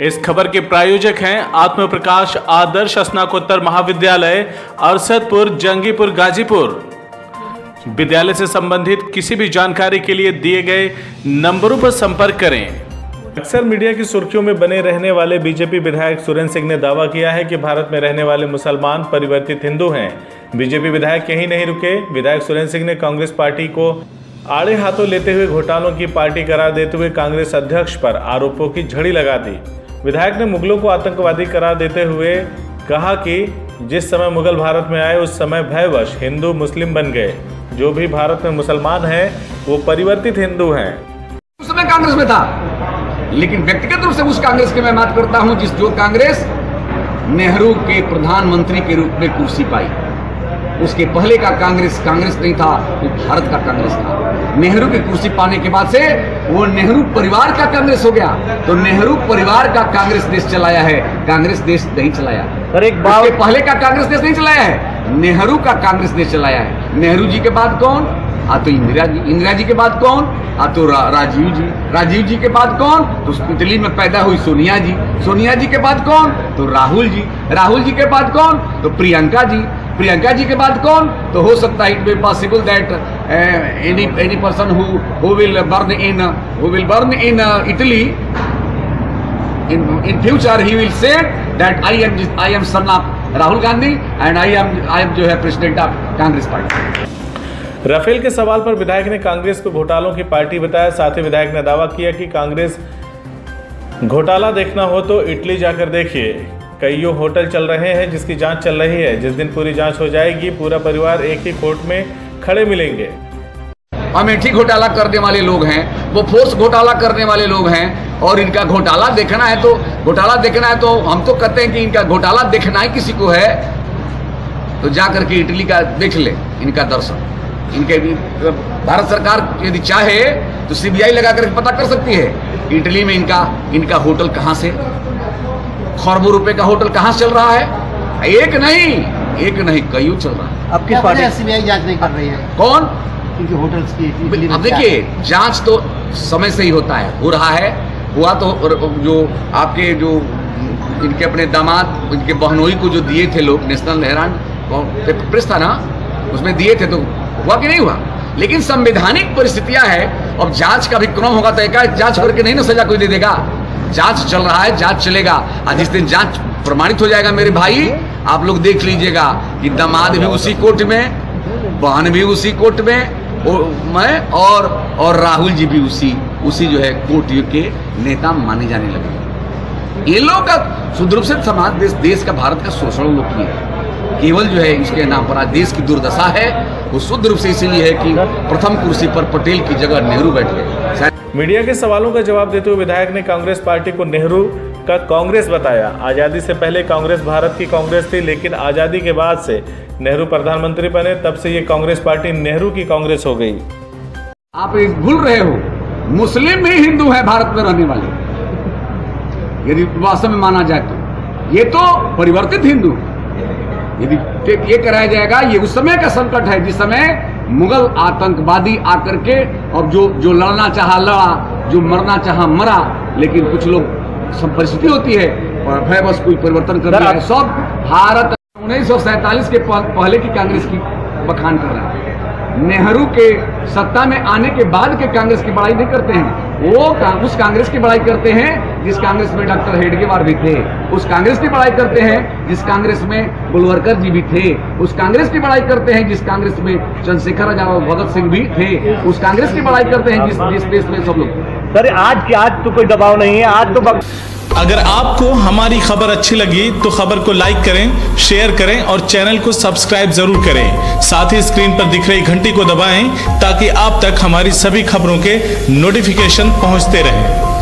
इस खबर के प्रायोजक हैं आत्म प्रकाश आदर्श स्नाकोत्तर महाविद्यालय, अरसदपुर, जंगीपुर, गाजीपुर। विद्यालय से संबंधित किसी भी जानकारी के लिए दिए गए नंबरों पर संपर्क करें। अक्सर मीडिया की सुर्खियों में बने रहने वाले बीजेपी विधायक सुरेंद्र सिंह ने दावा किया है कि भारत में रहने वाले मुसलमान परिवर्तित हिंदू हैं। बीजेपी विधायक यहीं नहीं रुके। विधायक सुरेंद्र सिंह ने कांग्रेस पार्टी को आड़े हाथों लेते हुए घोटालों की पार्टी करार देते हुए कांग्रेस अध्यक्ष पर आरोपों की झड़ी लगा दी। विधायक ने मुगलों को आतंकवादी करार देते हुए कहा कि जिस समय मुगल भारत में आए, उस समय भयवश हिंदू, मुस्लिम बन गए। जो भी भारत में मुसलमान हैं, वो परिवर्तित हिंदू हैं। उस समय कांग्रेस में था। लेकिन व्यक्तिगत रूप से उस कांग्रेस की मैं बात करता हूँ, जिस जो कांग्रेस नेहरू के प्रधानमंत्री के रूप में कुर्सी पाई। उसके पहले का कांग्रेस कांग्रेस नहीं था वो भारत का कांग्रेस था। नेहरू की कुर्सी पाने के बाद से वो नेहरू परिवार का कांग्रेस हो गया। तो नेहरू परिवार का कांग्रेस देश चलाया है कांग्रेस देश नहीं चलाया। सर एक बात पहले का कांग्रेस देश नहीं चलाया है नेहरू का कांग्रेस देश चलाया है। नेहरू जी के बाद कौन? आ तो इंदिरा जी इंदिरा जी के बाद कौन? आ तो रा, राजीव जी। राजीव जी के बाद कौन? तो इटली में पैदा हुई सोनिया जी। सोनिया जी के बाद कौन? तो राहुल जी। राहुल जी के बाद कौन? तो प्रियंका जी। प्रियंका जी के बाद कौन? तो हो सकता है it be possible that any any person who who will burn in who will burn in Italy in in future, he will say that I am I am son of Rahul Gandhi and I am I am जो है president of Congress party Rafale के सवाल पर विधायक ने कांग्रेस को घोटालों की पार्टी बताया। साथ ही विधायक ने दावा किया कि कांग्रेस घोटाला देखना हो तो इटली जाकर देखिए। कईयों होटल चल रहे हैं जिसकी जाँच चल रही है। जिस दिन पूरी जाँच हो जाएगी, पूरा परिवार एक ही कोर्ट में खड़े मिलेंगे। अमेठी घोटाला करने वाले लोग हैं। वो फोर्स घोटाला करने वाले लोग हैं और इनका घोटाला देखना है तो घोटाला देखना है तो हम तो कहते हैं कि इनका घोटाला देखना ही किसी को है। तो जा करके इटली का देख ले, इनका दर्शन। इनके भारत सरकार यदि चाहे तो सीबीआई लगा करके पता कर सकती है, इटली में इनका इनका होटल कहाँ से खरबों रुपए का होटल कहाँ चल रहा है? एक नहीं एक नहीं कईयों चल रहा है। अब किस पार्टी? सीबीआई जाँच नहीं कर रही है। कौन? क्योंकि होटल्स की अब देखिए जाँच तो समय से ही होता है। हो रहा है हुआ तो जो आपके जो इनके अपने दामाद इनके बहनोई को जो दिए थे लोग नेशनल हैरान प्रेस था ना उसमें दिए थे तो हुआ कि नहीं हुआ? लेकिन संवैधानिक परिस्थितियाँ है अब जाँच का भी क्रम होगा तो एकाएक जाँच करके नहीं ना सजा कोई दे देगा। जाँच चल रहा है, जाँच चलेगा। और जिस दिन जाँच प्रमाणित हो जाएगा मेरे भाई। आप लोग देख लीजिएगा कि दामाद भी उसी कोर्ट में, बहन भी उसी कोर्ट में, और मैं और और राहुल जी भी उसी उसी जो है कोर्ट के नेता माने जाने लगे। ये लोग का से समाज देश देश का भारत का शोषण लोग किए केवल जो है इसके नाम पर आज देश की दुर्दशा है। वो शुद्ध रूप से इसीलिए है कि प्रथम कुर्सी पर पटेल की जगह नेहरू बैठ गए। मीडिया के सवालों का जवाब देते हुए विधायक ने कांग्रेस पार्टी को नेहरू का कांग्रेस बताया। आज़ादी से पहले कांग्रेस भारत की कांग्रेस थी, लेकिन आज़ादी के बाद से नेहरू प्रधानमंत्री बने, तब से ये कांग्रेस पार्टी नेहरू की कांग्रेस हो गई। आप भूल रहे हो। मुस्लिम भी हिंदू है भारत में रहने वाले। यदि वास्तव में माना जाए तो। ये तो परिवर्तित हिंदू। यदि ये कराया जाएगा, ये उस समय का संकट है, जिस समय मुगल आतंकवादी आकर के और जो जो लड़ना चाहा लड़ा जो मरना चाहा मरा लेकिन कुछ लोग सब परिस्थिति होती है और भय बस कोई परिवर्तन कर रहा है। सब भारत उन्नीस के पहले की कांग्रेस की बखान कर रहा है। नेहरू के सत्ता में आने के बाद के कांग्रेस की बड़ाई नहीं करते हैं। वो का, उस कांग्रेस की बड़ाई करते हैं जिस कांग्रेस में डॉक्टर हेडगेवार भी थे उस कांग्रेस की पढ़ाई करते हैं जिस कांग्रेस में गुलवरकर जी भी थे उस कांग्रेस की पढ़ाई करते हैं जिस कांग्रेस में चंद्रशेखर आज़ाद और भगत सिंह भी थे उस कांग्रेस की पढ़ाई करते हैं जिस जिस देश में सब लोग। सर आज की आज तो कोई दबाव नहीं है आज तो बक... अगर आपको हमारी खबर अच्छी लगी तो खबर को लाइक करें शेयर करें और चैनल को सब्सक्राइब ज़रूर करें। साथ ही स्क्रीन पर दिख रही घंटी को दबाएँ ताकि आप तक हमारी सभी खबरों के नोटिफिकेशन पहुँचते रहें।